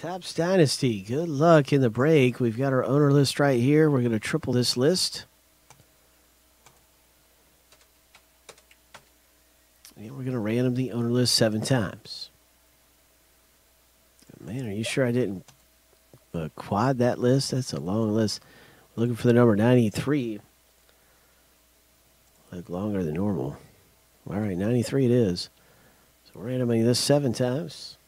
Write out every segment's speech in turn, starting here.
Topps Dynasty. Good luck in the break. We've got our owner list right here. We're going to triple this list. And we're going to random the owner list seven times. Man, are you sure I didn't uh, quad that list? That's a long list. Looking for the number 93. Like longer than normal. All right, 93 it is. So we're randoming this seven times.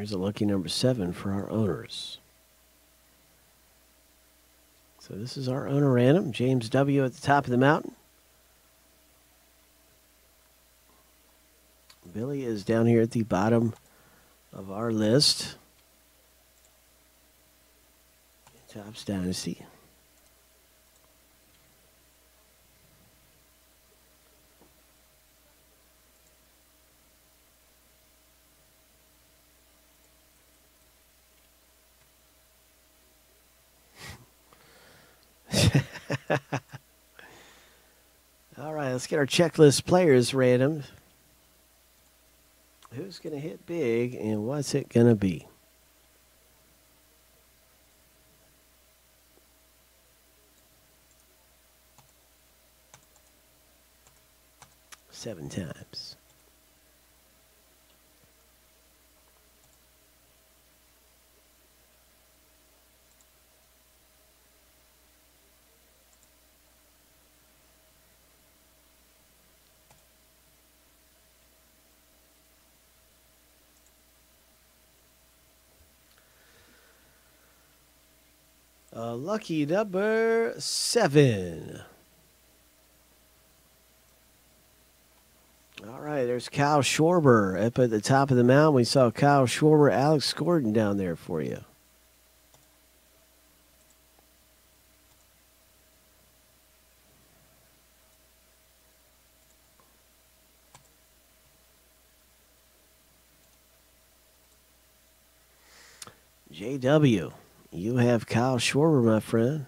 Here's a lucky number seven for our owners. So this is our owner random, James W. at the top of the mountain. Billy is down here at the bottom of our list. Topps Dynasty. All right, let's get our checklist players random. Who's going to hit big and what's it going to be? Seven times. Uh, lucky number seven. All right, there's Kyle Schwarber up at the top of the mountain. We saw Kyle Schwarber, Alex Gordon down there for you. JW. You have Kyle Schwarber, my friend.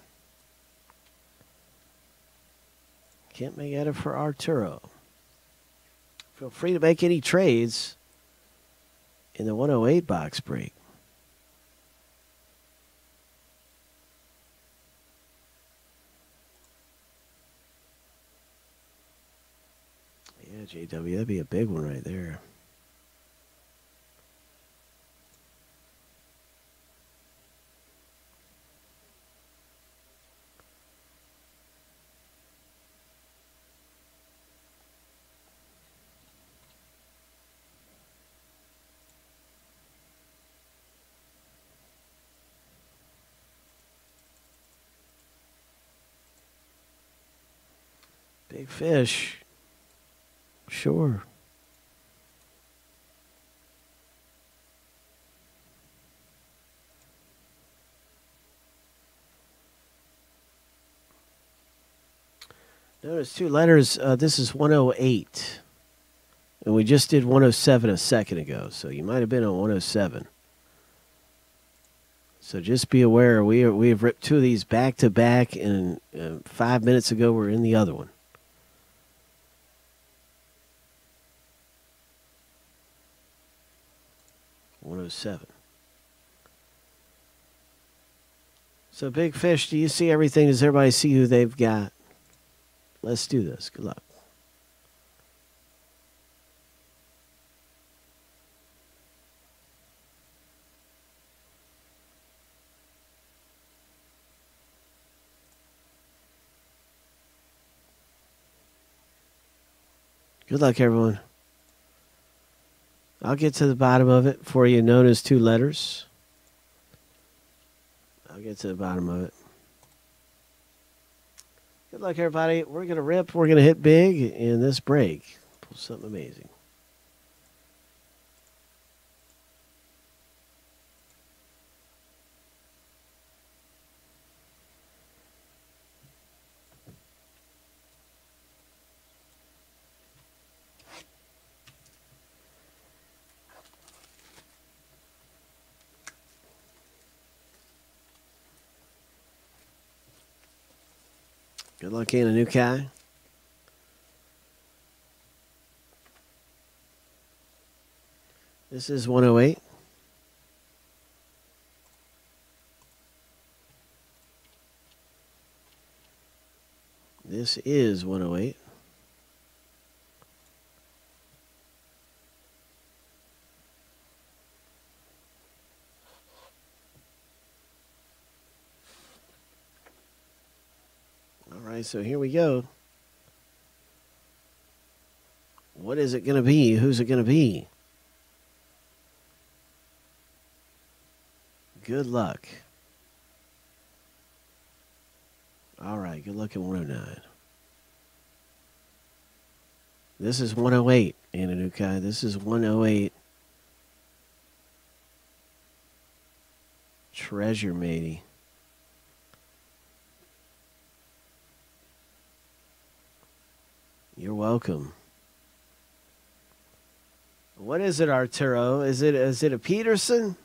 Can't make it for Arturo. Feel free to make any trades in the 108 box break. Yeah, JW, that'd be a big one right there. Fish. Sure. Notice two letters. Uh, this is 108. And we just did 107 a second ago. So you might have been on 107. So just be aware. We, are, we have ripped two of these back to back. And uh, five minutes ago, we're in the other one. One oh seven. So big fish, do you see everything? Does everybody see who they've got? Let's do this. Good luck. Good luck, everyone. I'll get to the bottom of it for you. Known as two letters. I'll get to the bottom of it. Good luck, everybody. We're going to rip. We're going to hit big in this break. Something amazing. Good luck, Anna Nukai. This is 108. This is 108. So here we go. What is it going to be? Who's it going to be? Good luck. All right, good luck in 109. This is 108, Ananukai. This is 108. Treasure matey. You're welcome. What is it, Arturo? Is it is it a Peterson?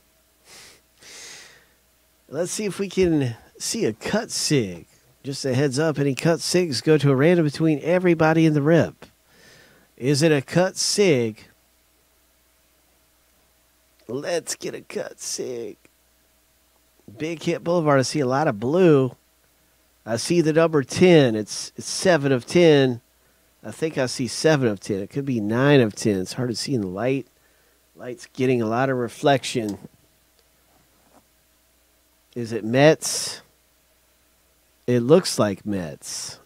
Let's see if we can see a cut sig. Just a heads up, any cut sigs go to a random between everybody in the rip. Is it a cut sig? Let's get a cut sig. Big Hit Boulevard. I see a lot of blue. I see the number 10. It's, it's 7 of 10. I think I see 7 of 10. It could be 9 of 10. It's hard to see in the light. Light's getting a lot of reflection. Is it Mets? It looks like Mets.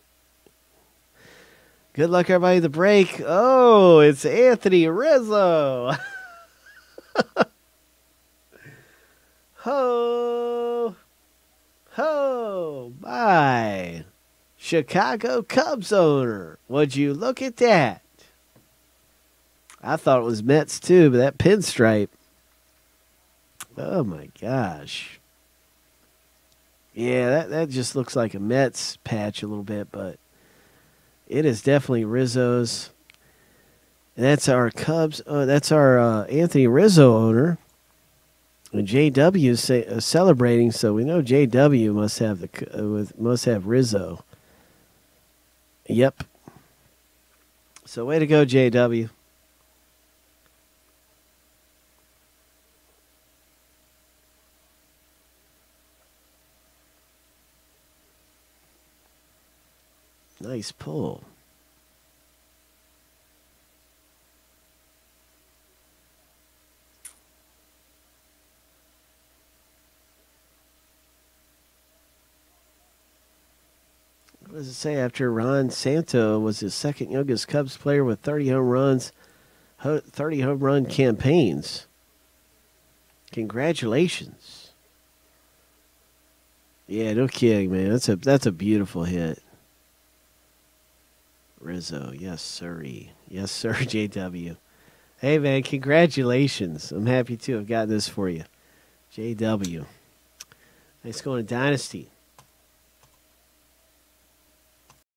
Good luck, everybody. The break. Oh, it's Anthony Rizzo. ho, ho, bye. Chicago Cubs owner. Would you look at that? I thought it was Mets too, but that pinstripe. Oh my gosh. Yeah, that, that just looks like a Mets patch a little bit, but it is definitely Rizzo's. And that's our Cubs. Uh, that's our uh, Anthony Rizzo owner. And JW is uh, celebrating, so we know JW must have the uh, with must have Rizzo. Yep. So way to go, JW. Nice pull. What does it say after Ron Santo was his second youngest Cubs player with 30 home runs, 30 home run campaigns? Congratulations. Yeah, no kidding, man. That's a that's a beautiful hit. Rizzo, yes, sirree. Yes, sir, JW. Hey, man, congratulations. I'm happy to have gotten this for you. JW. Nice going to Dynasty.